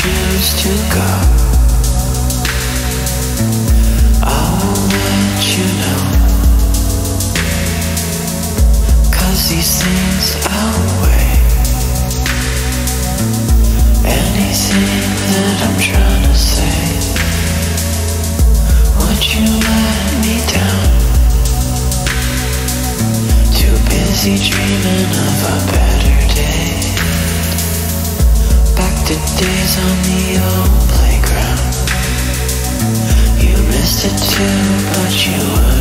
choose to go, I will let you know. Cause these things outweigh anything that I'm trying to say. Would you let me down? Too busy dreaming of a better You missed it too, but you wouldn't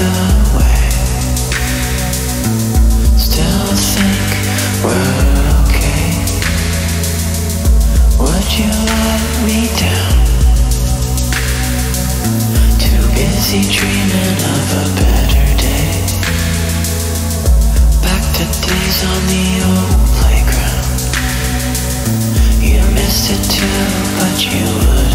and looked. Still think we're okay. Would you let me down? Too busy dreaming of a better day back to days on the old playground. You missed it too, but you would